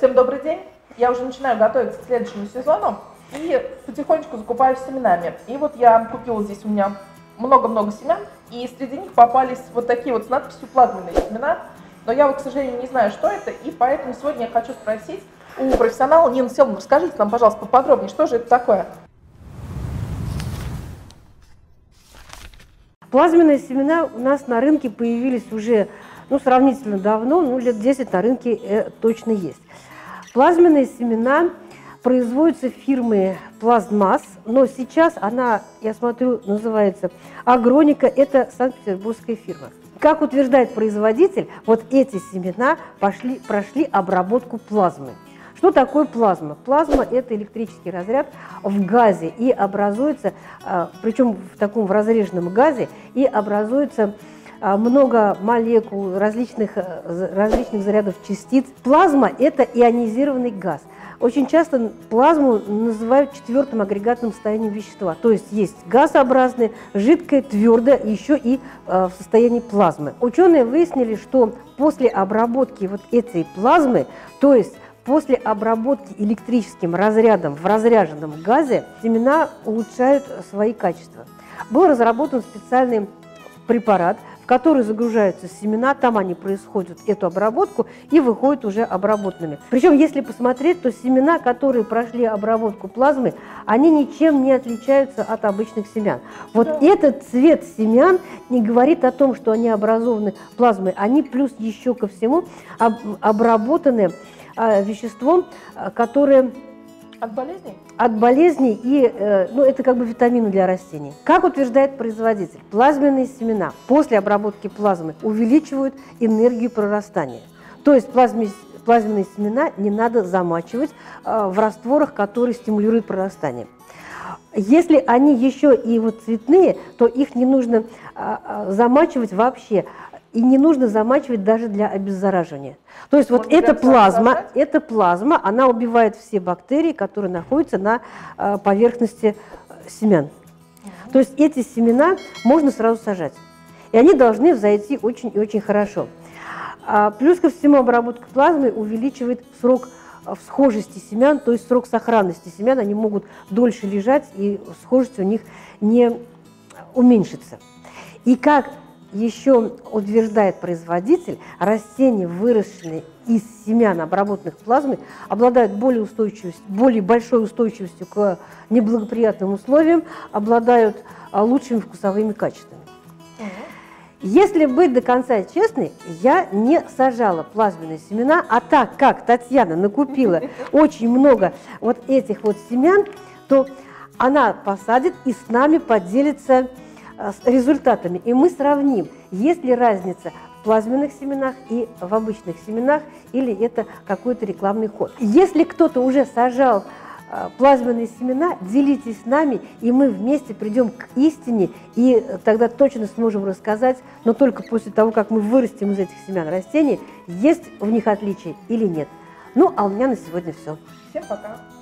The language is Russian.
Всем добрый день. Я уже начинаю готовиться к следующему сезону и потихонечку закупаюсь семенами. И вот я купила здесь у меня много-много семян, и среди них попались вот такие вот с надписью плазменные семена. Но я вот, к сожалению, не знаю, что это, и поэтому сегодня я хочу спросить у профессионала Нины Селман, расскажите нам, пожалуйста, поподробнее, что же это такое? Плазменные семена у нас на рынке появились уже ну, сравнительно давно, ну, лет 10 на рынке э, точно есть. Плазменные семена производятся фирмой Плазмас, но сейчас она, я смотрю, называется Агроника, это Санкт-Петербургская фирма. Как утверждает производитель, вот эти семена пошли, прошли обработку плазмы. Что такое плазма? Плазма – это электрический разряд в газе и образуется, а, причем в таком в разреженном газе, и образуется много молекул, различных, э, различных зарядов частиц. Плазма – это ионизированный газ. Очень часто плазму называют четвертым агрегатным состоянием вещества. То есть есть газообразное, жидкое, твердое, еще и э, в состоянии плазмы. Ученые выяснили, что после обработки вот этой плазмы, то есть после обработки электрическим разрядом в разряженном газе, семена улучшают свои качества. Был разработан специальный препарат – которые загружаются семена, там они происходят эту обработку и выходят уже обработанными. Причем, если посмотреть, то семена, которые прошли обработку плазмы, они ничем не отличаются от обычных семян. Вот да. этот цвет семян не говорит о том, что они образованы плазмой, они плюс еще ко всему обработаны а, веществом, а, которое от болезней? От болезней и, э, ну, это как бы витамины для растений. Как утверждает производитель, плазменные семена после обработки плазмы увеличивают энергию прорастания. То есть плазме, плазменные семена не надо замачивать э, в растворах, которые стимулируют прорастание. Если они еще и вот цветные, то их не нужно а, замачивать вообще. И не нужно замачивать даже для обеззараживания. То есть вот, вот эта плазма, эта плазма, она убивает все бактерии, которые находятся на э, поверхности семян. Угу. То есть эти семена можно сразу сажать. И они должны взойти очень и очень хорошо. А плюс ко всему обработка плазмы увеличивает срок э, схожести семян, то есть срок сохранности семян, они могут дольше лежать, и схожесть у них не уменьшится. И как еще утверждает производитель, растения, выращенные из семян, обработанных плазмой, обладают более, устойчивостью, более большой устойчивостью к неблагоприятным условиям, обладают а, лучшими вкусовыми качествами. Если быть до конца честной, я не сажала плазменные семена, а так как Татьяна накупила очень много вот этих вот семян, то она посадит и с нами поделится с результатами, и мы сравним, есть ли разница в плазменных семенах и в обычных семенах, или это какой-то рекламный ход. Если кто-то уже сажал э, плазменные семена, делитесь с нами, и мы вместе придем к истине, и тогда точно сможем рассказать, но только после того, как мы вырастим из этих семян растений, есть в них отличия или нет. Ну, а у меня на сегодня все. Всем пока!